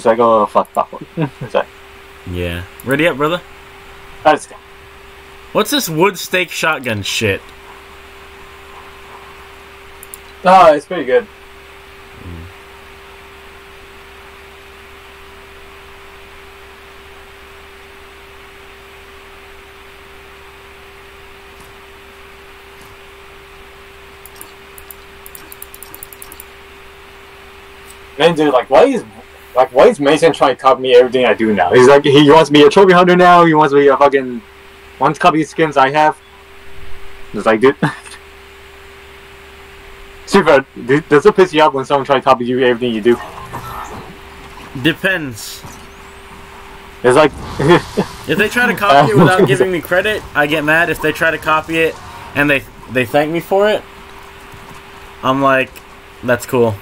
It's like, oh, fuck, fuck. fuck. it's like, Yeah. Ready up, brother? let's go. What's this wood stake shotgun shit? No, it's pretty good. Man, dude, like, why is like why is Mason trying to copy me everything I do now? He's like, he wants be a trophy hunter now. He wants be a fucking wants to copy skins I have. It's like, dude. Super, does it piss you off when someone tries to copy you everything you do? Depends. It's like, If they try to copy it without giving me credit, I get mad. If they try to copy it and they they thank me for it, I'm like, that's cool.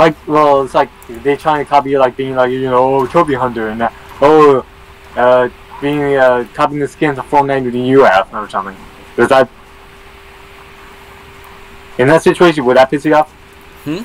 Like, well, it's like they trying to copy you, like being like, you know, oh, trophy hunter and that, oh, uh, being uh, copying the skins of Fortnite than you have or something. Does that in that situation would that piss you off? Hmm?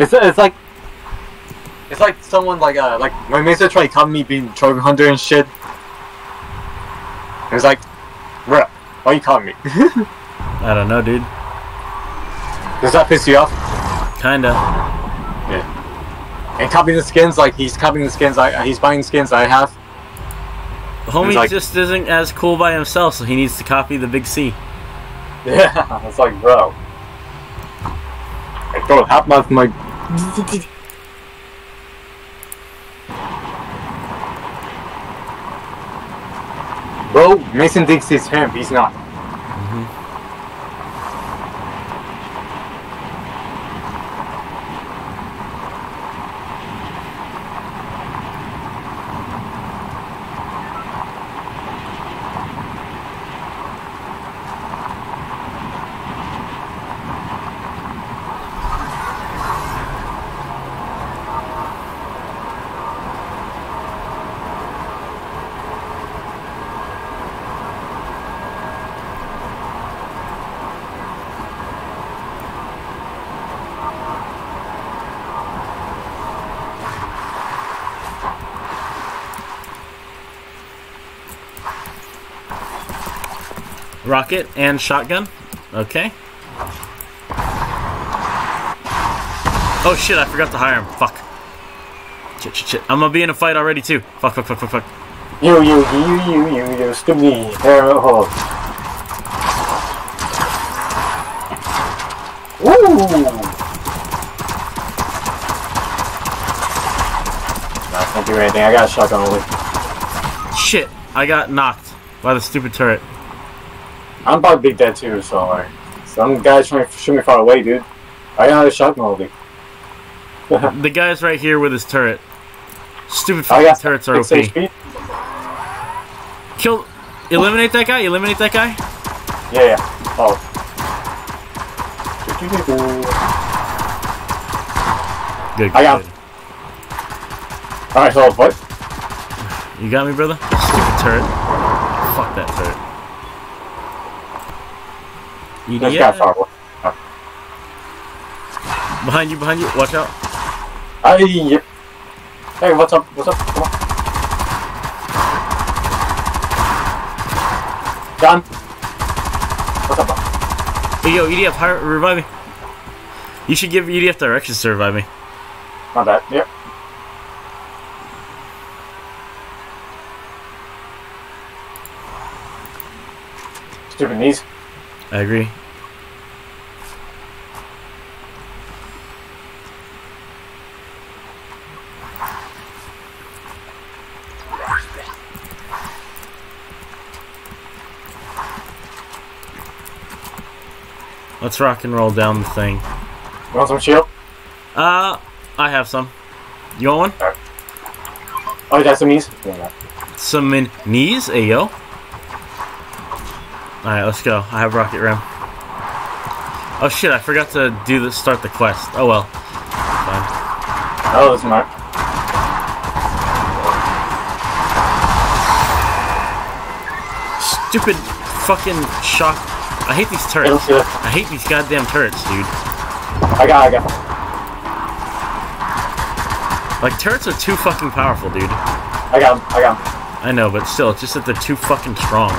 It's it's like it's like someone like uh like when Mesa tried to copy me being trophy hunter and shit. It's like, bruh, why you calling me? I don't know, dude. Does that piss you off? Kinda. Yeah. And copying the skins, like he's copying the skins. I he's buying skins I have. Homie like- just isn't as cool by himself, so he needs to copy the big C. Yeah, it's like, bro. Bro, half my my. Bro, Mason thinks he's him. He's not. Rocket and shotgun. Okay. Oh shit! I forgot to hire him. Fuck. Shit, shit, shit. I'm gonna be in a fight already too. Fuck, fuck, fuck, fuck, fuck. You, you, you, you, you, you, stupid arrow. Ooh. Nah, can't do anything. I got a shotgun only. Shit! I got knocked by the stupid turret. I'm about to be dead too, so like, some guys trying to shoot me far away, dude. I got a shotgun only. The guy's right here with his turret. Stupid oh, I fucking turrets are OP. HP. Kill. Eliminate that guy. Eliminate that guy. Yeah, yeah. Oh. Good. I got good. Alright, so what? You got me, brother. Stupid turret. Fuck that turret. This Idiot. guy far away. Behind you, behind you. Watch out. Hey, yep. Hey, what's up? What's up? Come on. John. What's up, bro? Hey, yo, EDF, hire, revive me. You should give EDF directions to revive me. My bad. Yep. Stupid knees. I agree. Let's rock and roll down the thing. You want some shield? Uh, I have some. You want one? Oh, you got some knees? Yeah. Some in knees? Hey, yo. Alright, let's go. I have rocket ram. Oh shit, I forgot to do the start the quest. Oh well. Fine. Oh, that's smart. Stupid fucking shock. I hate these turrets. let's do it. I hate these goddamn turrets, dude. I got, I got. Like turrets are too fucking powerful, dude. I got him. I got him. I know, but still, it's just that they're too fucking strong.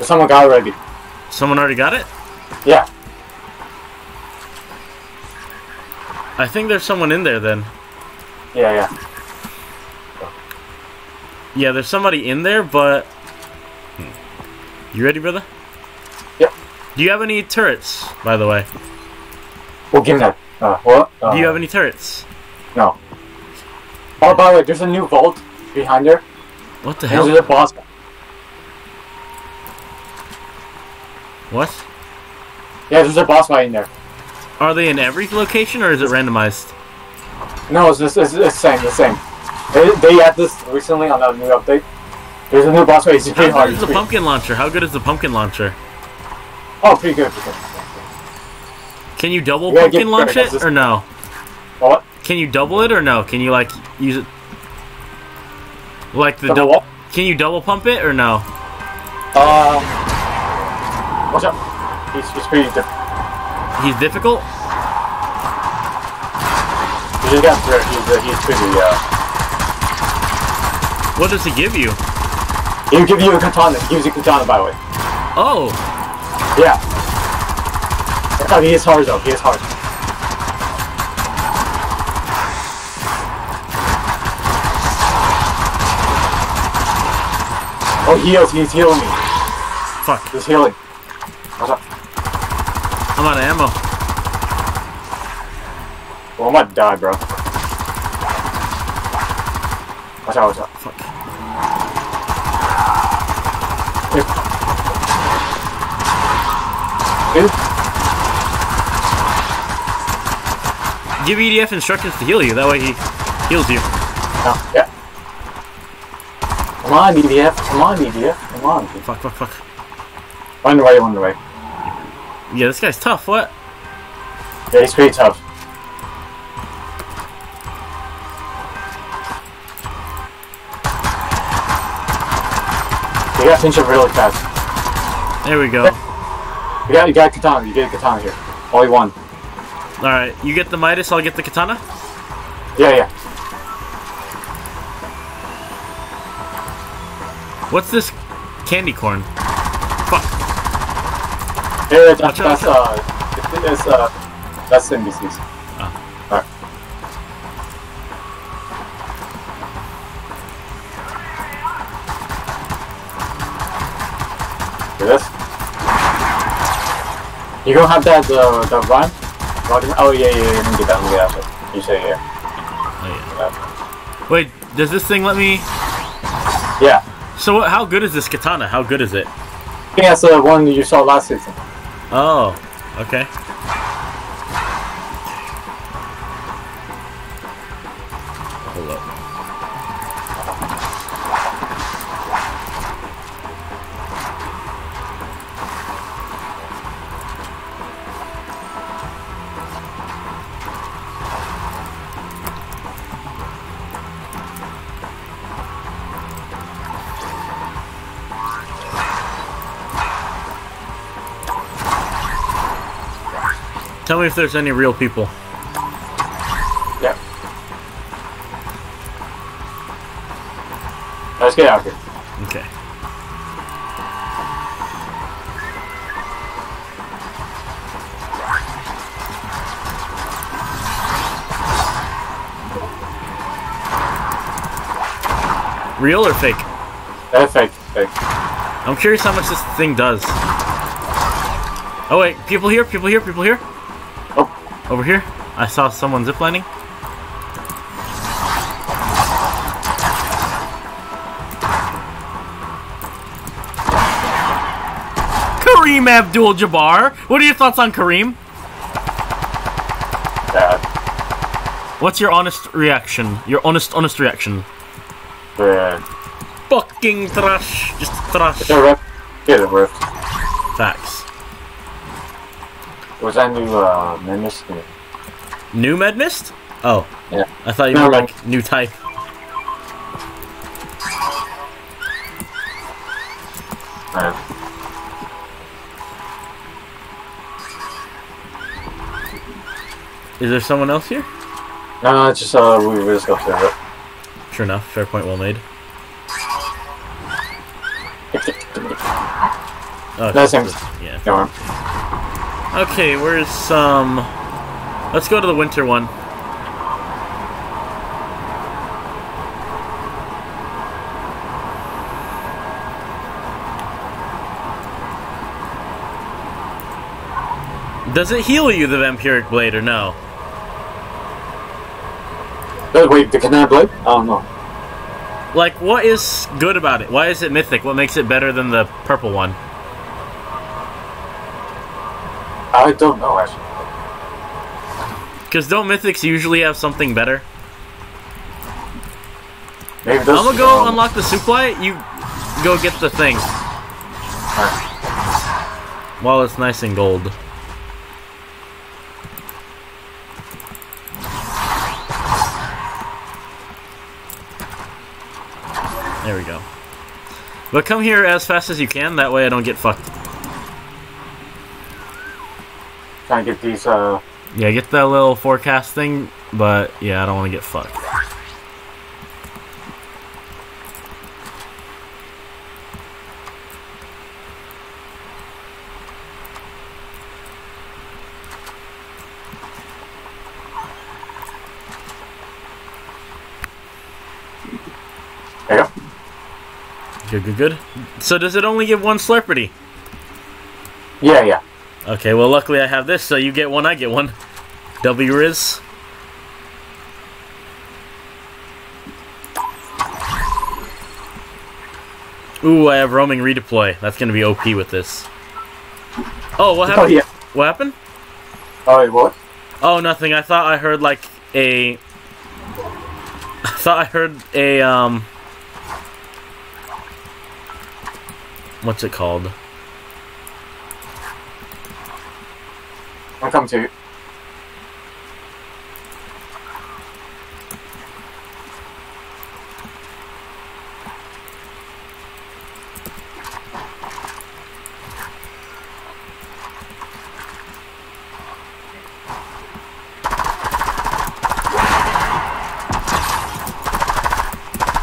Someone got it already. Someone already got it? Yeah. I think there's someone in there then. Yeah, yeah. Yeah, there's somebody in there, but. You ready, brother? Yep. Do you have any turrets, by the way? Well, give me that. Uh, what? Uh, Do you have any turrets? No. Oh, by the way, there's a new vault behind there. What the hell? there's a boss. What? Yeah, there's a boss fight in there. Are they in every location or is it randomized? No, it's it's, it's the same. The same. They, they added this recently on the new update. There's a new boss fight. It's pretty How good is the pumpkin launcher? How good is the pumpkin launcher? Oh, pretty good. Pretty good. Can you double You pumpkin launch it or no? What? Can you double it or no? Can you like use it? Like the Double double? Can you double pump it or no? Um. Watch out. He's, he's pretty different. He's difficult. He just got through. He's, uh, he's pretty, uh. What does he give you? He'll give you a katana. He gives you a katana, by the way. Oh, Yeah. That's how he is hard, though. He is hard. Oh, he heals. He's healing me. fuck! He's healing. Watch out. I'm out of ammo. Oh, I'm about to die, bro. Watch out, watch out. Fuck. Give EDF instructions to heal you. That way he heals you. no, yeah. Come on, EDF. Come on, EDF. Come on. Fuck, fuck, fuck. One way, one way. Yeah, this guy's tough. What? Yeah, he's pretty tough. You gotta finish it really fast. There we go. You got, you got katana. You get a katana here. Only one. All right, you get the Midas. I'll get the katana. Yeah, yeah. What's this candy corn? Fuck. Yeah, that's, Watch that's uh, it's uh, that's NBC's. Oh. Alright. Do this. You gonna have that uh, the run? Oh yeah, yeah, yeah. Let me get that. Let me get that. You say yeah. Oh, yeah. Wait, does this thing let me? Yeah. So how good is this katana? How good is it? Yeah, that's the one you saw last season. Oh, okay. Tell me if there's any real people. Yeah. Let's get out here. Okay. Real or fake? That's fake. Fake. I'm curious how much this thing does. Oh wait, people here, people here, people here. Over here. I saw someone ziplining. Kareem Abdul-Jabbar. What are your thoughts on Kareem? Bad. What's your honest reaction? Your honest, honest reaction. Bad. Fucking trash. Just trash. Is there a rift? Yeah, the rift. Facts. Was that new uh menace? New Med Mist? Oh. Yeah. I thought you meant no. like new type. Is there someone else here? No, no, it's just uh, we just go through it. Sure enough, fair point well made. Oh, That's him. Yeah. Go on. Okay, where's some? Let's go to the winter one. Does it heal you, the vampiric blade, or no? Oh, wait, the Canaan Blade? Oh, no. Like, what is good about it? Why is it mythic? What makes it better than the purple one? I don't know, actually. Because don't mythics usually have something better? Maybe I'm gonna go um, unlock the supply. You go get the thing alright. while it's nice and gold. There we go. But come here as fast as you can. That way I don't get fucked. Trying to get these, uh... Yeah, get that little forecast thing. But yeah, I don't want to get fucked. Good, good, good. So does it only give one Slurpity? Yeah, yeah. Okay, well luckily I have this, so you get one, I get one. W Riz. Ooh, I have roaming redeploy. That's gonna be OP with this. Oh, what Oh, happened? yeah. What happened? Oh, what? Oh, nothing. I thought I heard like a. I thought I heard a um. What's it called? I'll come to you.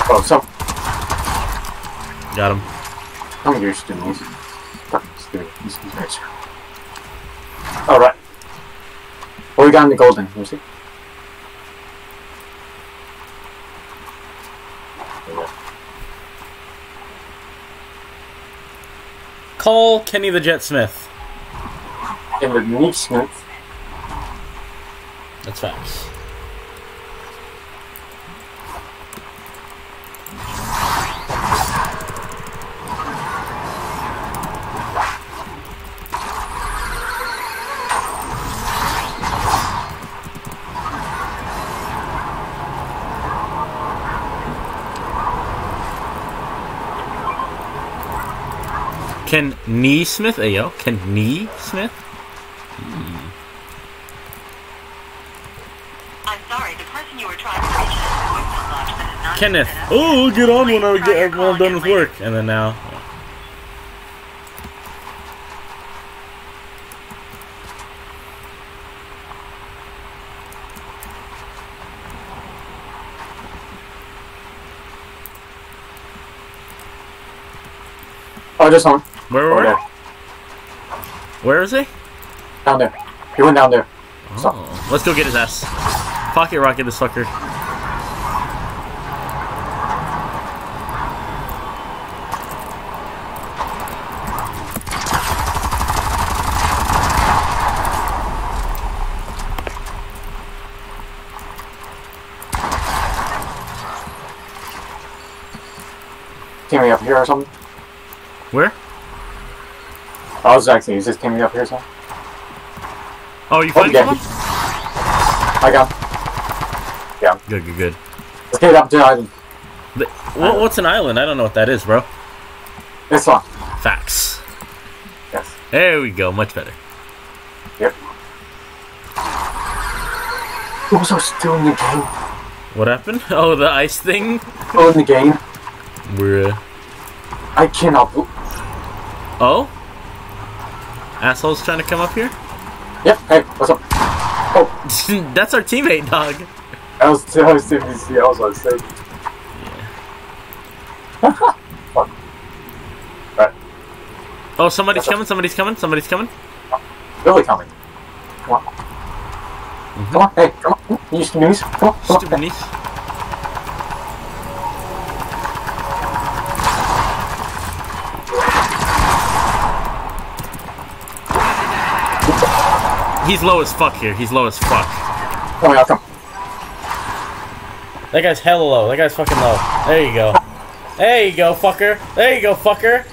Oh, so Got him. I'm used to these. Fucking stupid. These these guys. Alright. What we got in the golden? You see? Call Kenny the Jet Smith. In the Neat Smith. That's facts. Ken Nee Smith? Ayo. Ken Nee Smith? I'm sorry, the person you were trying to reach has a voicemail box that is not Kenneth. Oh, get on when I get when I'm call done with work. And then now. Oh, just one. Where there. Where is he? Down there. He went down there. Oh, so, Oh. Let's go get his ass. Pocket rocket this fucker. team me up here or something? Where? I was asking, is this team me up here something? Oh, you Oh, yeah. someone? I got him. Good, good, good. Let's get up to the island. The, what, what's an island? I don't know what that is, bro. This one. Facts. Yes. There we go. Much better. Yep. Who's are still in the game? What happened? Oh, the ice thing? Still in the game? Bruh. I cannot. Oh? Assholes trying to come up here? Yep. Hey, what's up? Oh, That's our teammate, dog. I was, I was TBC, I was about to say. Fuck. Right, Oh, somebody's That's coming, somebody's coming, somebody's coming. Billy coming. Come on. Mm-hmm. Come on, hey, come on. To news. Come on, come on. Stupid niece. He's low as fuck here. He's low as fuck. Come on, come. That guy's hella low. That guy's fucking low. There you go. There you go, fucker. There you go, fucker.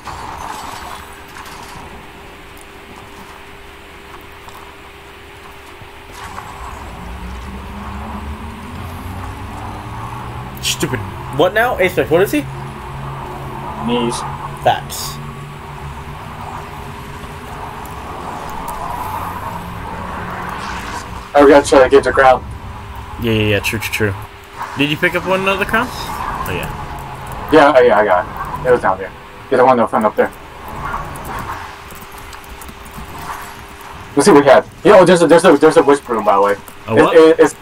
Stupid. What now? Aspect, what is he? Knees. Facts. Oh, we gotta get the ground. Yeah, yeah, yeah. True, true, true. Did you pick up one of the crowns? Oh, yeah. Yeah, oh, yeah, I got it. It was down there. Get the one up front up there. Let's see what we had. Yeah, oh, there's a there's a there's a witch broom by the way. A what? it- it's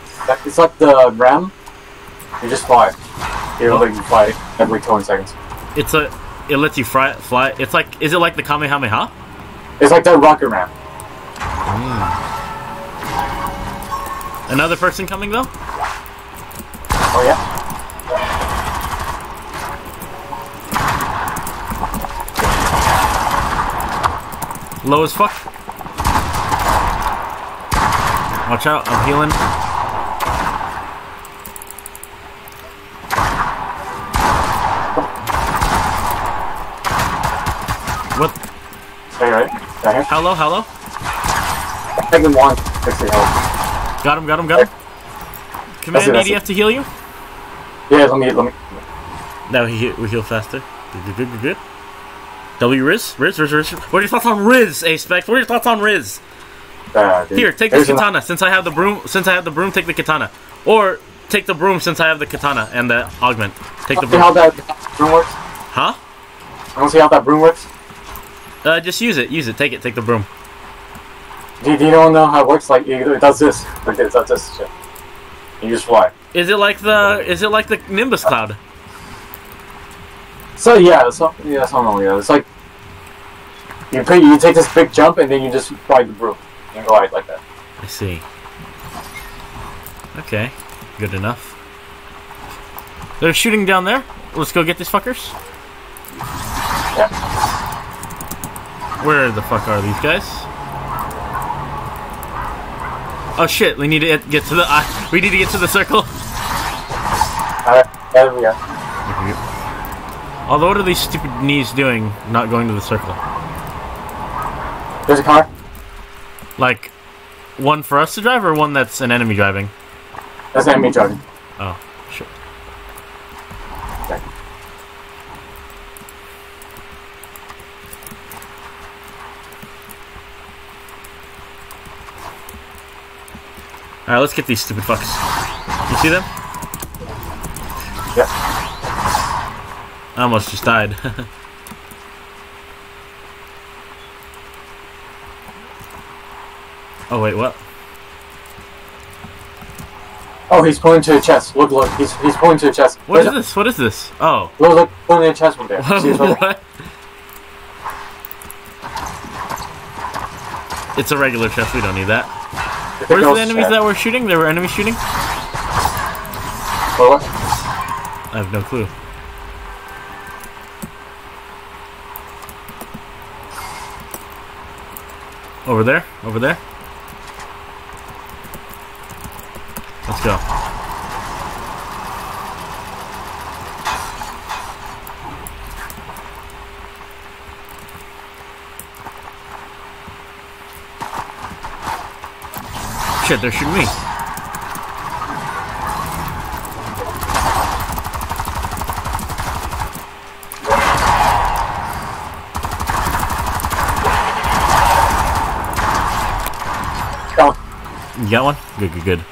it's like the ram. You just fly. You What? like you fly every 20 seconds. It's a. It lets you fly. Fly. It's like. Is it like the Kamehameha? It's like the rocket ram. Hmm. Another person coming though? Oh yeah. Low as fuck. Watch out! I'm healing. What? Hey, right? Down here. Hello, hello. Taking one. 60 health. Got him, got him, got him. Command That's it, that's EDF to heal you. Yeah, let me let me. No, he heal, we heal faster. Good, good, good, good. W Riz? Riz, Riz, Riz. What are your thoughts on Riz, Aspect? What are your thoughts on Riz? Uh, dude. Here, take this katana. Since I have the broom, since I have the broom, take the katana. Or take the broom since I have the katana and the augment. Take the broom. See how that broom works? Huh? I don't see how that broom works. Uh, just use it. Use it. Take it. Take the broom. Do, do you don't know how it works? Like it does this. Like it does this shit. You just fly. Is it like the? Is it like the Nimbus cloud? So yeah, so yeah, something like that. It's like you put, you take this big jump and then you just fly the broom and go like that. I see. Okay, good enough. They're shooting down there. Let's go get these fuckers. Yeah. Where the fuck are these guys? Oh shit! We need to get- to the. Uh, we need to get to the circle. Alright, there we go. Although, what are these stupid knees doing? Not going to the circle. There's a car. Like, one for us to drive, or one that's an enemy driving? That's an enemy driving. Oh, shit. Okay. Alright, let's get these stupid fucks. You see them? Yeah. I almost just died. oh, wait, what? Oh, he's pulling to a chest. Look, look. He's he's pulling to a chest. What is There's a- this? What is this? Oh. Look, look, pulling to the chest from there. See his right- what? It's a regular chest, we don't need that. If it Where's the enemies chest- that were shooting? There were enemies shooting? Or what? I have no clue. Over there? Over there? Let's go. Shit, they're shooting me. You got one? Good, good, good.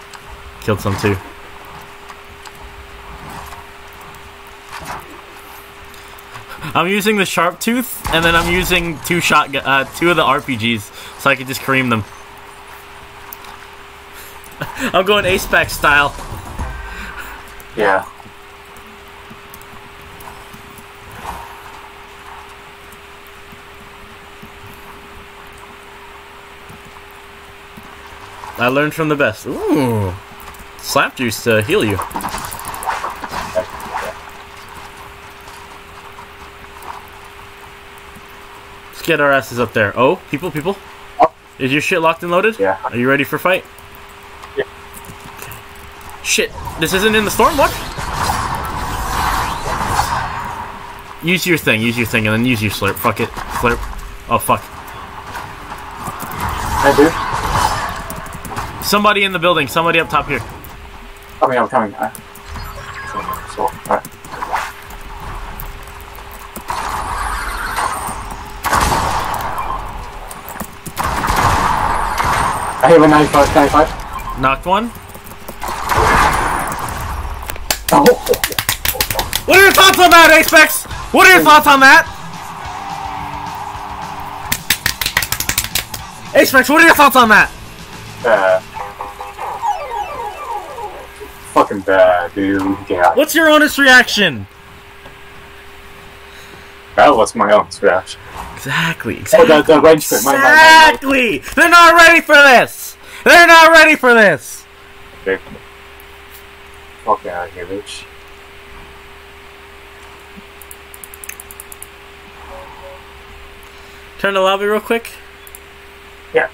Killed some too. I'm using the sharp tooth, and then I'm using two shot, uh, two of the RPGs, so I can just cream them. I'm going ace pack style. Yeah. I learned from the best. Ooh. Slap juice to heal you. Let's get our asses up there. Oh, people, people. Oh. Is your shit locked and loaded? Yeah. Are you ready for fight? Shit, this isn't in the storm? What? Use your thing, use your thing, and then use your slurp. Fuck it. Slurp. Oh, fuck. I do. Somebody in the building, somebody up top here. Coming, I'm coming. So. I have a 95, 95. Knocked one. Oh, What are your thoughts on that, Apex? What are your thoughts on that? Apex, what are your thoughts on that? bad. Fucking bad, dude. Yeah. What's your honest reaction? That was my own reaction. Exactly, Oh, exactly. the, the range fit. My, my, my, Exactly! They're not ready for this! They're not ready for this! my. Fuck out of here, bitch. Turn the lobby real quick. Yeah.